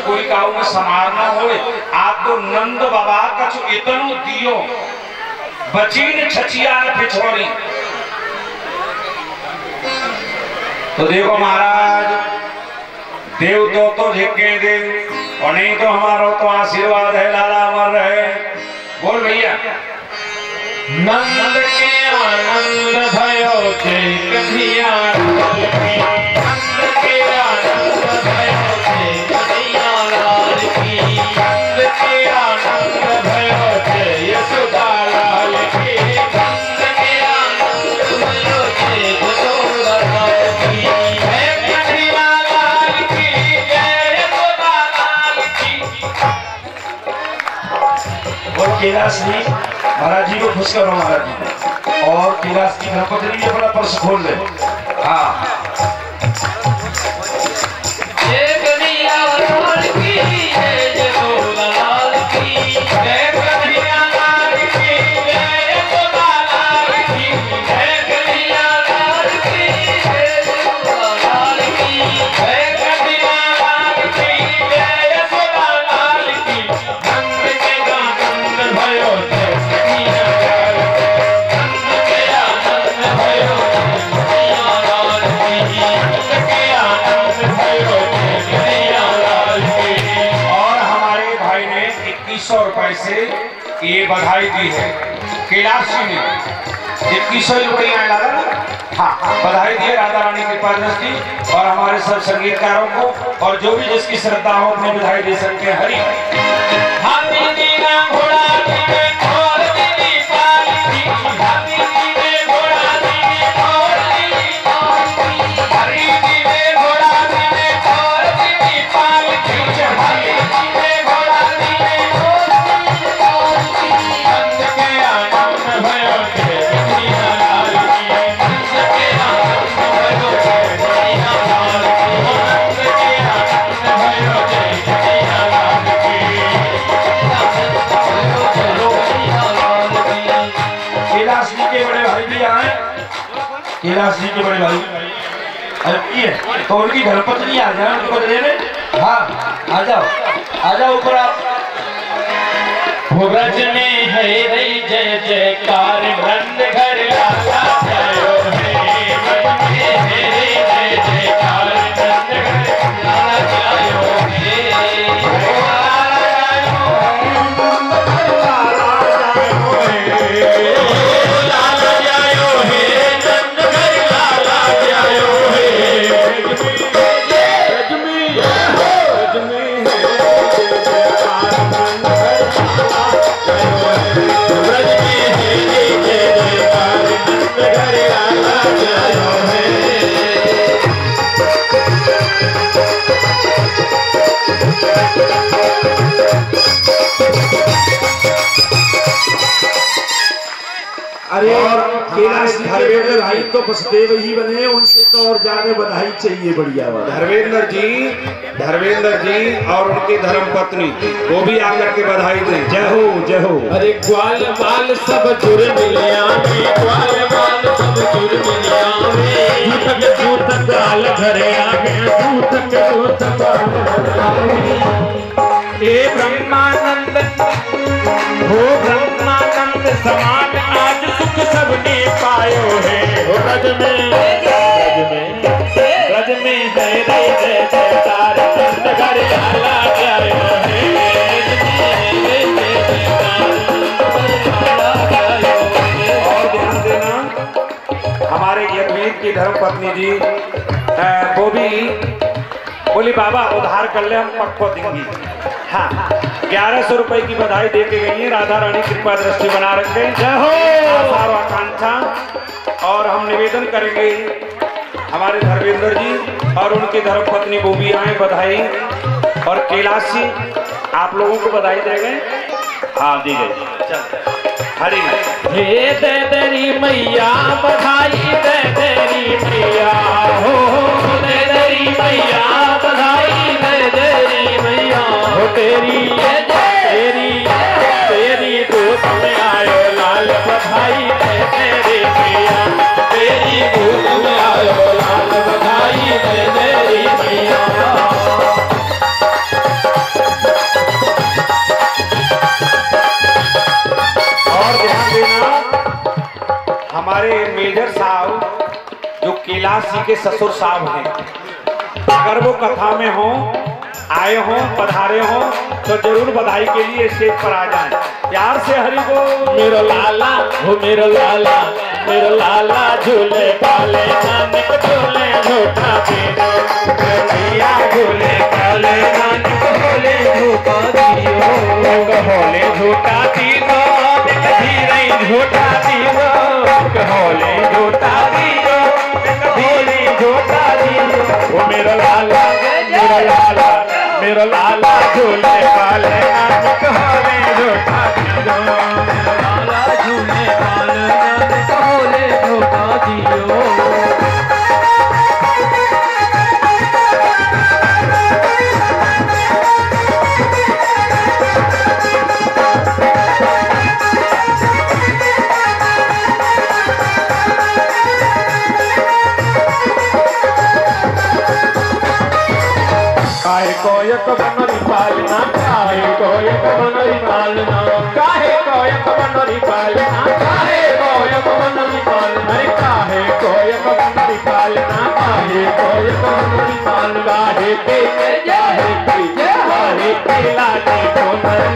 कोई काऊ में समारना होए। आप तो नंद बाबा कछु इतनो दियो, बचीन छचिया पिछोड़ी। तो देखो महाराज, देव तो तो झिके देव और नहीं तो हमारा तो आशीर्वाद है, लाला अमर रहे बोल भैया। नंद के आनंद भयो जय कन्हैया कैलाश जी महाराज जी को खुश करो, महाराज जी। और कैलाश की धर्मपत्नी भी अपना पर्स खोल ले हाँ। इक्कीस सौ रुपए से ये बधाई दी है। कैलाश ने इक्कीस सौ रुपये लगा दादा हाँ बधाई दी है राधा रानी कृपा दृष्टि और हमारे सब संगीतकारों को और जो भी जिसकी श्रद्धा हो अपनी बधाई दे सकते हैं। हरी। कैलाश के बड़े भाई अरे तो उनकी धर्मपत्नी आ जाए उनको में? हाँ आ जाओ। आ जाओ ऊपर आप। ब्रज में है रे जय जयकार। अरे कैलाश धर्मेंद्र भाई तो बसदेव ही बने उनसे तो और ज़्यादा बधाई चाहिए बढ़िया बात धर्मेंद्र जी धर्मेंद्र जी और उनकी धर्म पत्नी वो भी आकर के बधाई दें। जय हो जय हो। अरे ग्वाल बाल सब जुड़ मिलिया में ग्वाल बाल सब जुड़ मिलिया में जूतक जूतक गाल घरे आ गया जूतक जूतक हे ब्रह्मानंद पत्नी जी वो भी बोली बाबा उधार कर ले हम पक्को देंगी। हाँ ग्यारह सौ रुपए की बधाई दे के गई है। राधा रानी कृपा दृष्टि बना रखे। जय हो! आकांक्षा। और हम निवेदन करेंगे हमारे धर्मेंद्र जी और उनकी धर्म पत्नी वो भी आए बधाई। और कैलाश जी आप लोगों को बधाई दे गए हाँ? दी गई चल। हरी। हे दे तेरी मैया बधाई तेरी तेरी तेरी में आयो लाल बधाई तेरे पिया तेरी में आयो लाल बधाई तेरी पिया और ध्यान देना, हमारे मेजर साहब, जो कैलाश जी के ससुर साहब हैं, अगर वो कथा में हों आए हो पधारे हो तो ज़रूर बधाई के लिए स्टेज पर आ जाएँ। प्यार से हरि को मेरो लाला हो मेरा लाला मेरो लाला झूले काले नानक झूले झूठा भैया झूले काले नानक झूले झूठा दियो होले झूठा दियो धीरे झूठा दियो होले झूठा दियो धीरे झूठा दियो मेरो लाला मेरो लाला। मेरो लाला झूले काले नानक होले झूठा कोयक बनरी पालना काहे कोयक बनरी पालना काहे कोयक बनरी पालना काहे कोयक बनरी पालना काहे कोयक बनरी पालना काहे कोयक बनरी पालना हे पे जाहे पे जाहे पे लागे कोना